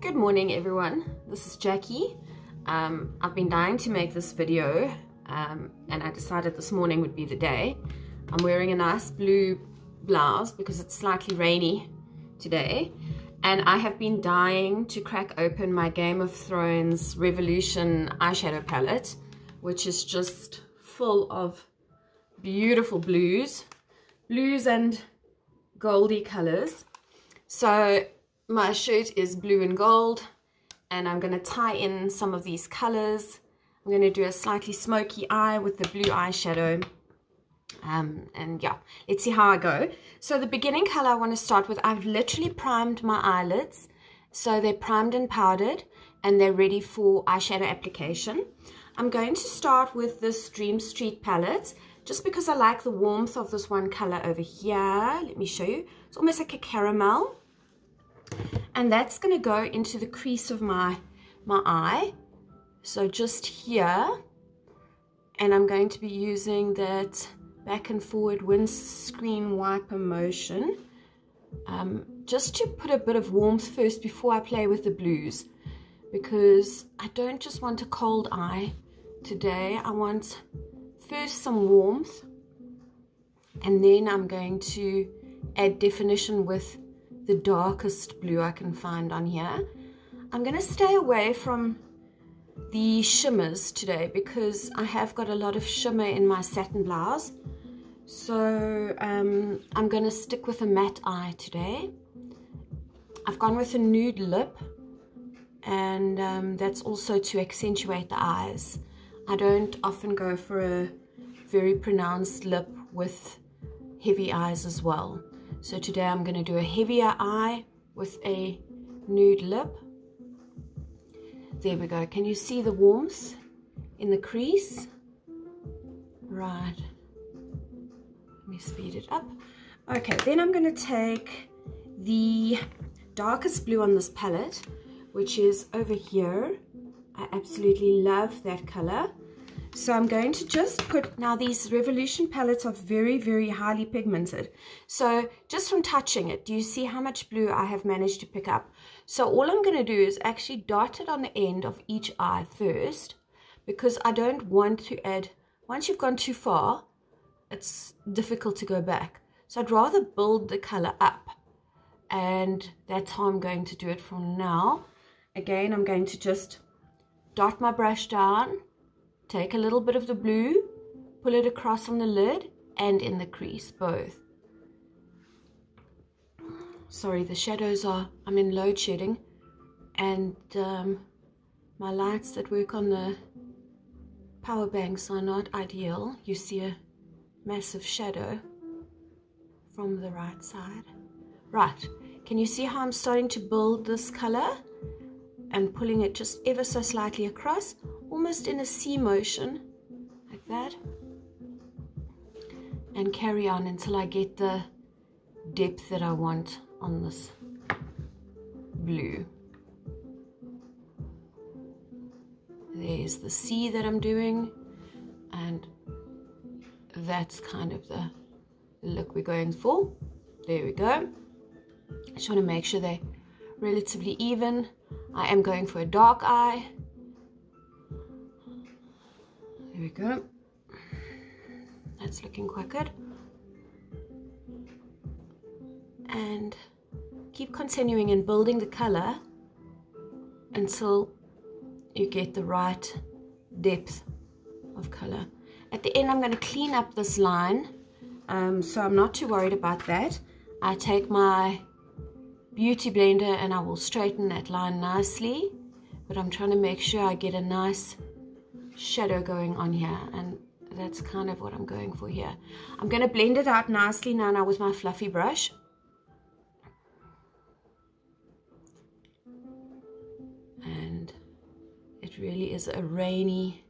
Good morning everyone, this is Jacky. Um, I've been dying to make this video um, and I decided this morning would be the day. I'm wearing a nice blue blouse because it's slightly rainy today and I have been dying to crack open my Game of Thrones Revolution eyeshadow palette which is just full of beautiful blues, blues and goldy colors. So my shirt is blue and gold and I'm going to tie in some of these colors. I'm going to do a slightly smoky eye with the blue eyeshadow. Um, and yeah, let's see how I go. So the beginning color I want to start with, I've literally primed my eyelids. So they're primed and powdered and they're ready for eyeshadow application. I'm going to start with this Dream Street palette just because I like the warmth of this one color over here. Let me show you. It's almost like a caramel and that's going to go into the crease of my my eye. So just here and I'm going to be using that back and forward windscreen wiper motion um, just to put a bit of warmth first before I play with the blues. Because I don't just want a cold eye today. I want first some warmth and then I'm going to add definition with the darkest blue I can find on here. I'm going to stay away from the shimmers today because I have got a lot of shimmer in my satin blouse. So um, I'm going to stick with a matte eye today. I've gone with a nude lip and um, that's also to accentuate the eyes. I don't often go for a very pronounced lip with heavy eyes as well. So today I'm going to do a heavier eye with a nude lip. There we go. Can you see the warmth in the crease? Right. Let me speed it up. Okay, then I'm going to take the darkest blue on this palette, which is over here. I absolutely love that color. So I'm going to just put, now these Revolution palettes are very, very highly pigmented. So just from touching it, do you see how much blue I have managed to pick up? So all I'm going to do is actually dot it on the end of each eye first, because I don't want to add, once you've gone too far, it's difficult to go back. So I'd rather build the color up. And that's how I'm going to do it from now. Again, I'm going to just dot my brush down Take a little bit of the blue, pull it across on the lid and in the crease, both. Sorry, the shadows are, I'm in load shedding and um, my lights that work on the power banks are not ideal. You see a massive shadow from the right side. Right, can you see how I'm starting to build this color and pulling it just ever so slightly across? Almost in a C motion, like that. And carry on until I get the depth that I want on this blue. There's the C that I'm doing, and that's kind of the look we're going for. There we go. I just want to make sure they're relatively even. I am going for a dark eye there we go. That's looking quite good. And keep continuing and building the color until you get the right depth of color. At the end, I'm going to clean up this line, um, so I'm not too worried about that. I take my beauty blender and I will straighten that line nicely, but I'm trying to make sure I get a nice shadow going on here and that's kind of what I'm going for here. I'm going to blend it out nicely now, now with my fluffy brush. And it really is a rainy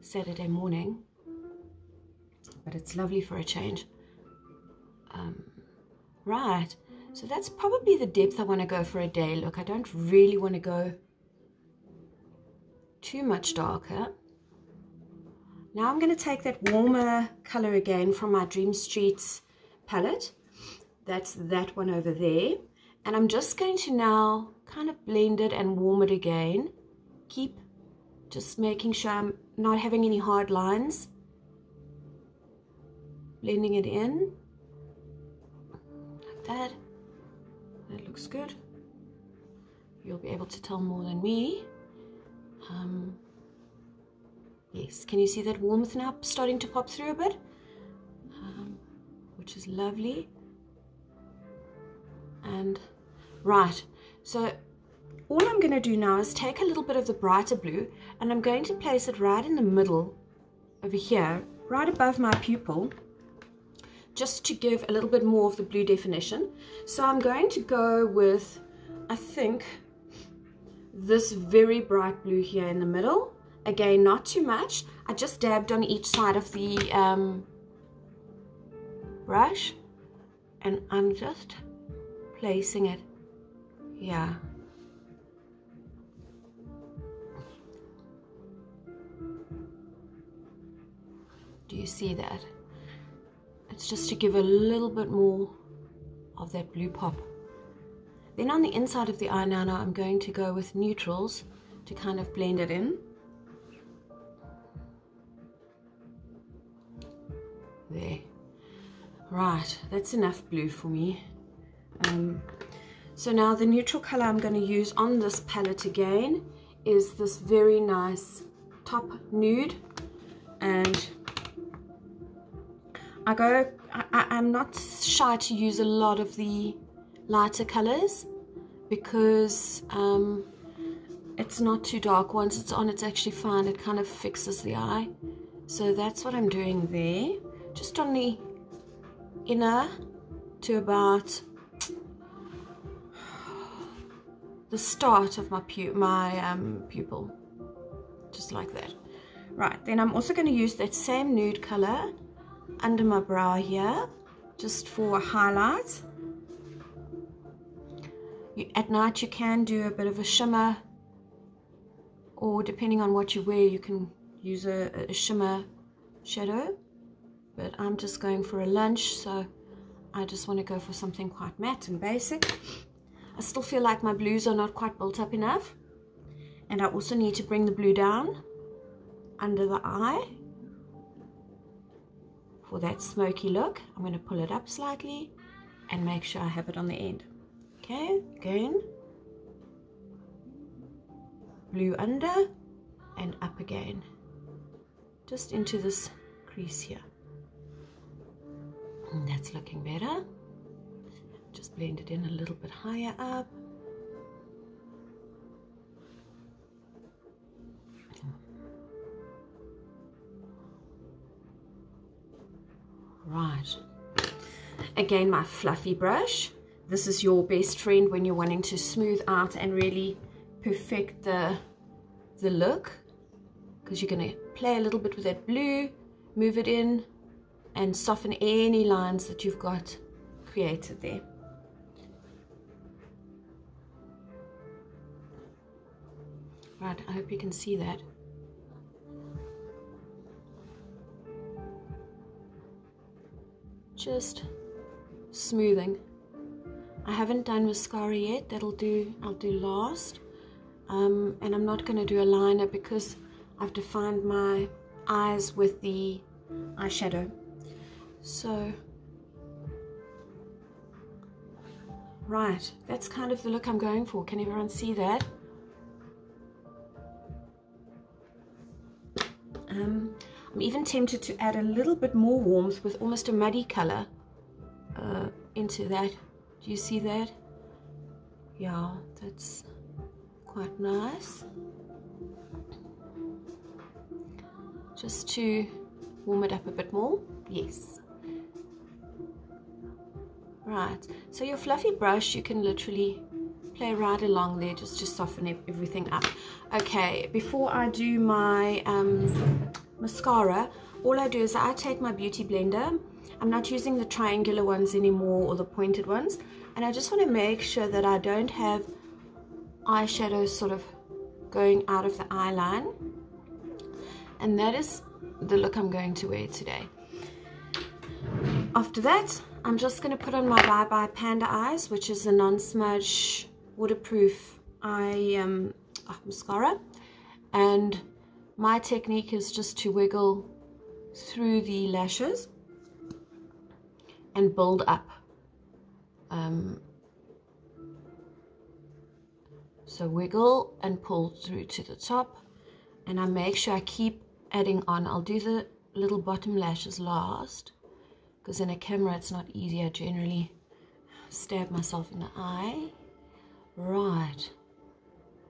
Saturday morning, but it's lovely for a change. Um, right, so that's probably the depth I want to go for a day. Look, I don't really want to go too much darker. Now I'm going to take that warmer color again from my Dream Streets palette. That's that one over there. And I'm just going to now kind of blend it and warm it again. Keep just making sure I'm not having any hard lines. Blending it in. Like that. That looks good. You'll be able to tell more than me. Um, yes, can you see that warmth now starting to pop through a bit? Um, which is lovely. And right, so all I'm going to do now is take a little bit of the brighter blue and I'm going to place it right in the middle over here, right above my pupil, just to give a little bit more of the blue definition. So I'm going to go with, I think, this very bright blue here in the middle. Again, not too much. I just dabbed on each side of the um, brush and I'm just placing it Yeah. Do you see that? It's just to give a little bit more of that blue pop. Then on the inside of the eye now, I'm going to go with neutrals to kind of blend it in. There. Right, that's enough blue for me. Um, so now the neutral color I'm going to use on this palette again is this very nice top nude and I go, I, am not shy to use a lot of the lighter colors because um, it's not too dark. Once it's on, it's actually fine. It kind of fixes the eye. So that's what I'm doing there. Just on the inner to about the start of my, pu my um, pupil. Just like that. Right, then I'm also going to use that same nude color under my brow here just for a highlight you, at night you can do a bit of a shimmer or depending on what you wear you can use a, a shimmer shadow but I'm just going for a lunch so I just want to go for something quite matte and basic I still feel like my blues are not quite built up enough and I also need to bring the blue down under the eye for that smoky look. I'm going to pull it up slightly and make sure I have it on the end. Okay, again. Blue under and up again. Just into this crease here. That's looking better. Just blend it in a little bit higher up. Right. Again, my fluffy brush. This is your best friend when you're wanting to smooth out and really perfect the, the look. Because you're going to play a little bit with that blue, move it in, and soften any lines that you've got created there. Right, I hope you can see that. just smoothing. I haven't done mascara yet, that'll do, I'll do last. Um, and I'm not going to do a liner because I've defined my eyes with the eyeshadow. So, right, that's kind of the look I'm going for. Can everyone see that? Um, I'm even tempted to add a little bit more warmth with almost a muddy color uh, into that. Do you see that? Yeah, that's quite nice. Just to warm it up a bit more. Yes. Right, so your fluffy brush, you can literally play right along there just to soften everything up. Okay, before I do my um, mascara, all I do is I take my beauty blender. I'm not using the triangular ones anymore or the pointed ones. And I just want to make sure that I don't have eyeshadow sort of going out of the eye line. And that is the look I'm going to wear today. After that, I'm just going to put on my Bye Bye Panda Eyes, which is a non-smudge waterproof eye um, oh, mascara. And my technique is just to wiggle through the lashes and build up. Um, so wiggle and pull through to the top. And I make sure I keep adding on. I'll do the little bottom lashes last because in a camera it's not easy. I generally stab myself in the eye. Right.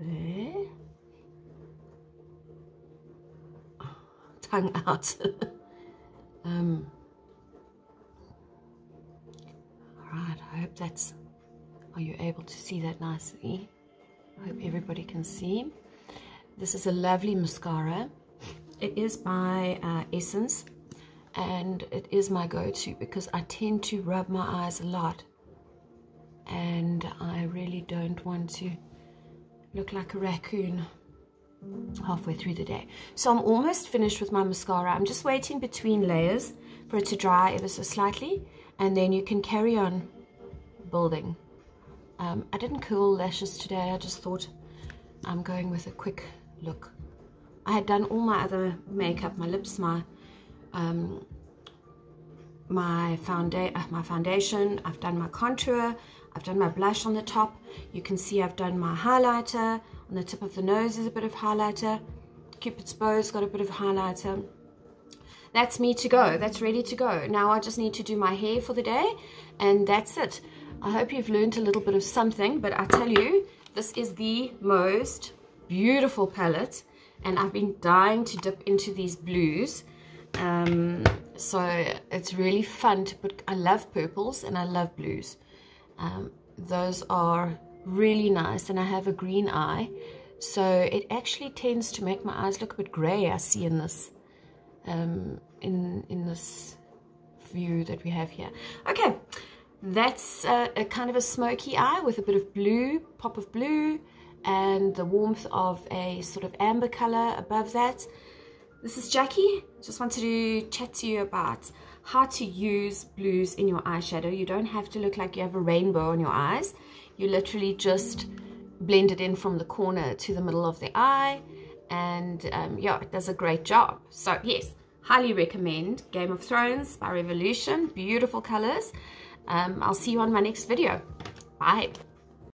There. tongue out. um, right, I hope that's, are you able to see that nicely? I hope everybody can see. This is a lovely mascara. It is by uh, Essence and it is my go-to because I tend to rub my eyes a lot and I really don't want to look like a raccoon halfway through the day. So I'm almost finished with my mascara. I'm just waiting between layers for it to dry ever so slightly and then you can carry on building. Um, I didn't curl lashes today. I just thought I'm going with a quick look. I had done all my other makeup, my lips, my um, my, founda uh, my foundation, I've done my contour, I've done my blush on the top. You can see I've done my highlighter. On the tip of the nose is a bit of highlighter. Cupid's bow's got a bit of highlighter. That's me to go. That's ready to go. Now I just need to do my hair for the day and that's it. I hope you've learned a little bit of something, but I tell you, this is the most beautiful palette and I've been dying to dip into these blues. Um, so it's really fun to put, I love purples and I love blues. Um, those are really nice and I have a green eye. So it actually tends to make my eyes look a bit gray I see in this um, in in this view that we have here. Okay that's a, a kind of a smoky eye with a bit of blue pop of blue and the warmth of a sort of amber color above that this is Jacky. Just wanted to chat to you about how to use blues in your eyeshadow. You don't have to look like you have a rainbow on your eyes. You literally just blend it in from the corner to the middle of the eye. And um, yeah it does a great job. So yes highly recommend Game of Thrones by Revolution. Beautiful colors. Um, I'll see you on my next video. Bye